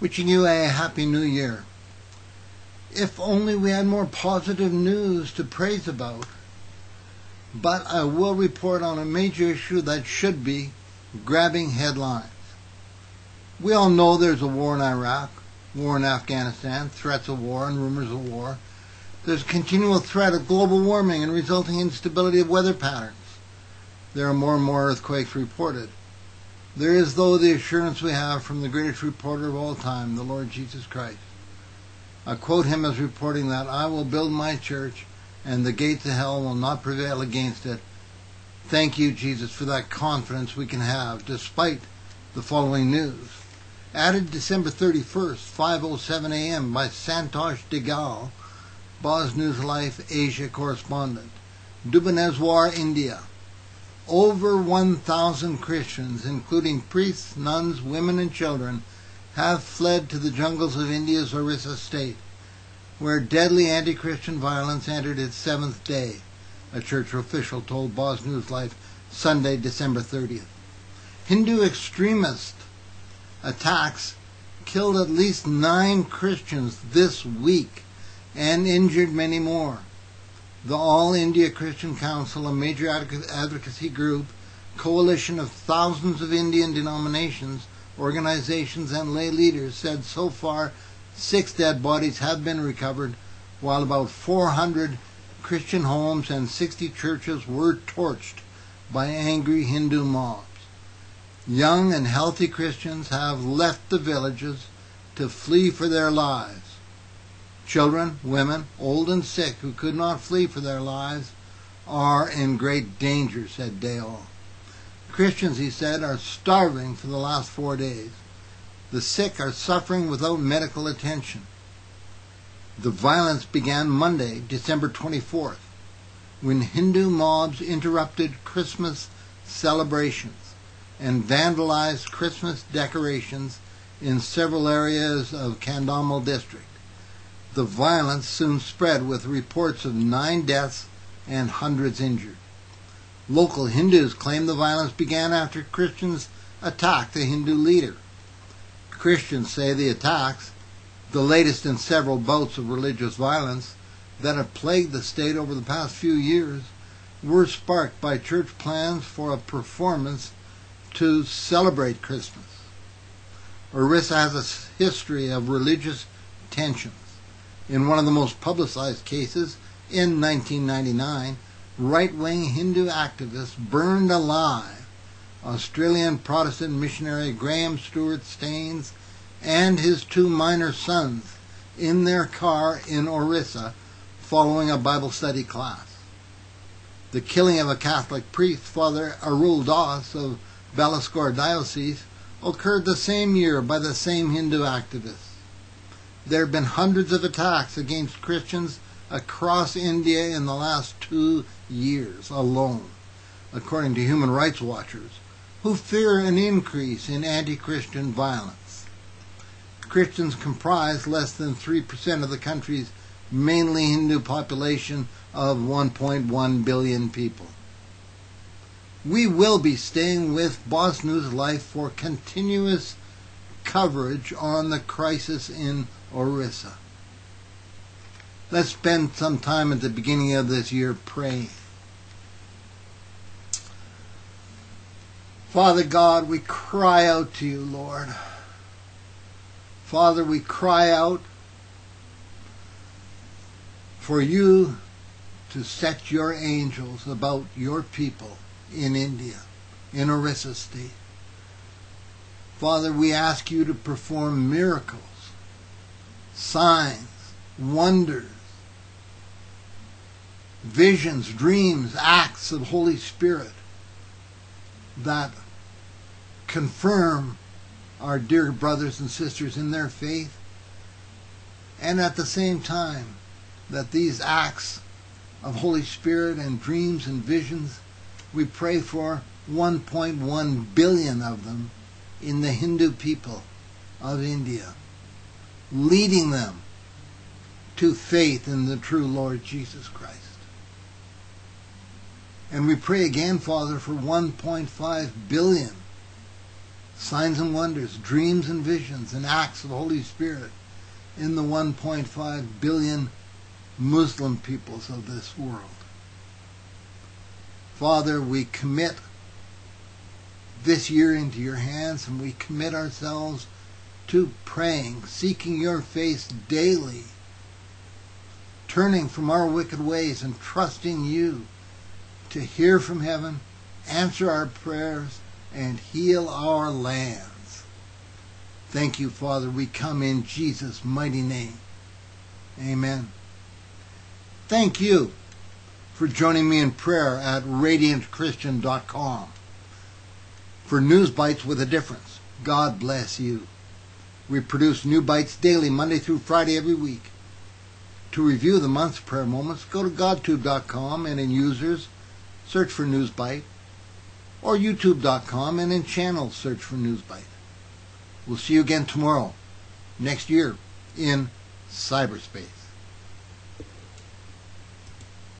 wishing you a happy new year. If only we had more positive news to praise about. But I will report on a major issue that should be grabbing headlines. We all know there's a war in Iraq, war in Afghanistan, threats of war and rumors of war. There's a continual threat of global warming and resulting instability of weather patterns. There are more and more earthquakes reported. There is, though, the assurance we have from the greatest reporter of all time, the Lord Jesus Christ. I quote him as reporting that I will build my church and the gates of hell will not prevail against it. Thank you, Jesus, for that confidence we can have despite the following news. Added December 31st, 5.07 a.m. by Santosh Digal, Bos News Life Asia correspondent. Bhubaneswar, India. Over 1,000 Christians, including priests, nuns, women, and children, have fled to the jungles of India's Orissa state, where deadly anti-Christian violence entered its seventh day, a church official told Bos News Life Sunday, December 30th. Hindu extremist attacks killed at least nine Christians this week and injured many more. The All India Christian Council, a major advocacy group, coalition of thousands of Indian denominations, organizations, and lay leaders, said so far six dead bodies have been recovered, while about 400 Christian homes and 60 churches were torched by angry Hindu mobs. Young and healthy Christians have left the villages to flee for their lives. Children, women, old and sick who could not flee for their lives are in great danger, said Dayal. Christians, he said, are starving for the last four days. The sick are suffering without medical attention. The violence began Monday, December 24th, when Hindu mobs interrupted Christmas celebrations and vandalized Christmas decorations in several areas of Kandhamal district. The violence soon spread with reports of nine deaths and hundreds injured. Local Hindus claim the violence began after Christians attacked a Hindu leader. Christians say the attacks, the latest in several bouts of religious violence that have plagued the state over the past few years, were sparked by church plans for a performance to celebrate Christmas. Orissa has a history of religious tensions. In one of the most publicized cases, in 1999, right wing Hindu activists burned alive Australian Protestant missionary Graham Stuart Staines and his two minor sons in their car in Orissa following a Bible study class. The killing of a Catholic priest, Father Arul Das of Balasore Diocese, occurred the same year by the same Hindu activists. There have been hundreds of attacks against Christians across India in the last two years alone, according to human rights watchers, who fear an increase in anti Christian violence. Christians comprise less than 3% of the country's mainly Hindu population of 1.1 billion people. We will be staying with Bos News Life for continuous coverage on the crisis in Orissa. Let's spend some time at the beginning of this year praying. Father God, we cry out to you, Lord. Father, we cry out for you to set your angels about your people in India, in Orissa State. Father, we ask you to perform miracles, signs, wonders, visions, dreams, acts of Holy Spirit that confirm our dear brothers and sisters in their faith, and at the same time that these acts of Holy Spirit and dreams and visions we pray for 1.1 billion of them in the Hindu people of India, leading them to faith in the true Lord Jesus Christ. And we pray again, Father, for 1.5 billion signs and wonders, dreams and visions, and acts of the Holy Spirit in the 1.5 billion Muslim peoples of this world. Father, we commit this year into your hands and we commit ourselves to praying, seeking your face daily, turning from our wicked ways and trusting you to hear from heaven, answer our prayers, and heal our lands. Thank you, Father. We come in Jesus' mighty name. Amen. Thank you for joining me in prayer at radiantchristian.com for News Bites with a Difference. God bless you. We produce new bites daily, Monday through Friday every week. To review the month's prayer moments, go to godtube.com and in users, search for Newsbite, or youtube.com and in channels, search for Newsbite. We'll see you again tomorrow, next year, in cyberspace.